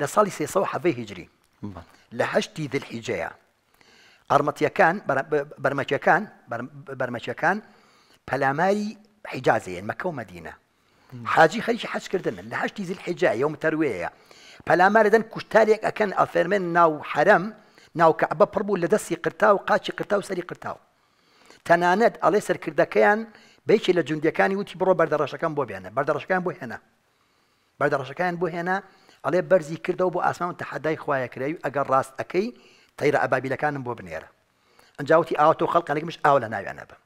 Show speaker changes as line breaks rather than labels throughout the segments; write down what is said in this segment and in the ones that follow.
لە ساڵی سێسەوە حەڤەی هیجری لە هەشتی دڵحیجەیە قەرمەتیەکان بەرمەچەکان بەرمەچەکان پەلاماری حیجازەیەن مەکە و مەدینە حاجی خەریکی حەجکردن لە هەشتی زیل حیجا یوم تەروەیە پەلامارە دەن کوشتارێک ئەکەن ئەفێرمێن ناو حرەم ناو کەعبە پڕبوو لە دەستی قرتا و قاچی قرتا و سەری قرتاو تەنانەت ئەڵێ سەرکردەکەیان بێکی لە جوندەکانی وتی بڕۆ بەردەڕەشەکان بۆ بێنە بەردەڕەشەکان بۆ هێنا بەردەڕەشەکان بۆ هێنا ئەڵێ بەرزی کردەوە بۆ ئاسمان تەحەدای خوایە کراوی ئەگەر ڕاست ئەەکەی تەیرە ئەبابیلەکانم بۆ بنێرە. ئەنجاوتی ئاوتۆ خەڵقانێکمش ئاو لە ناویانە بم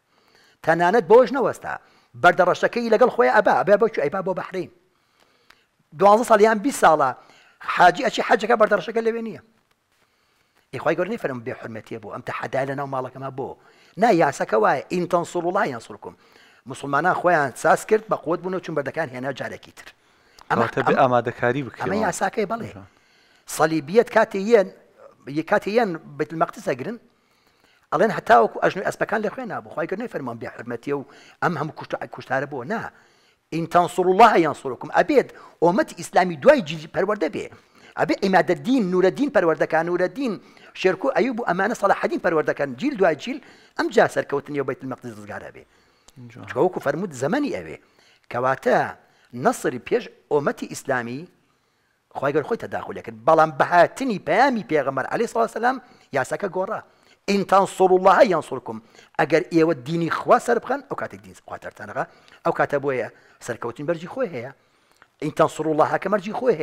تەنانەت بۆش نەوەستا بەردەڕەشەکەی لەگەڵ خۆی ئەبا ئەبێ بۆچ ئەیبا بۆ بەحرین. دوازە ساڵیان بی ساڵە حاجی ئەچی حەجەکە بەردەڕەشەکە لەوێ نییە. ئیخوای گەورنی فەرم بێ حرمەتیە بۆ ئەم تەحەدای لە ناو ماڵەکەمە بۆ. نا یاسەکە وایە ئینتەنسڵ وڵای یانسڵکم مسلمانان خۆیان ساس کرد بە قوت بوون و چون بەردەکان هێنا جارێکی تر.
ئەمە ئامادەکاری بکە
ئەمە یاساکەی بڵێ. سەلیبیت کاتیەن کاتیەن بێت المەقتسە گرن. ئەڵێن هەتاوەکو ئەژنوی ئەسپەکان لە خوێن نبوو خۆی نەی فەرمان بێ حرمەتیە و ئەم هەموو کوشت کوشتارە بۆ نا. تەنسڵ الله یانسڵکم ئەبێت ئۆمەتی ئیسلامی دوای جیجی پەروەەردە بێ. ئەبێ ئیمادە دین نورەدین پەروەردەکان نورەدین شێرکو ئەیوب و ئەمانە سەڵحەدین پەروەردەکان. جیل دوای جیل ئەم جا سەرکەوتنی و بەیت المەقدس دزگارە بێ. وەکو فەرموود زەمەنی ئەوێ. کەواتە نەسری پێش ئۆمەتی ئیسلامی خۆیگەر خۆی تەداخل کرد بەڵام بەهاتنی پەیامی پێغەمەر علی سلام یاسەکە گۆڕا. ئینتان سڵ الله یانسڵکم ئەگەر ئێوە خوا سەر بخەن ئەو کاتێک دین خواتەرتانەکە ئەو کاتە بۆیە سەرکەوتین بەرجی خۆی هەیە. ئینتان سڕ الله هەکە مەرجی خۆی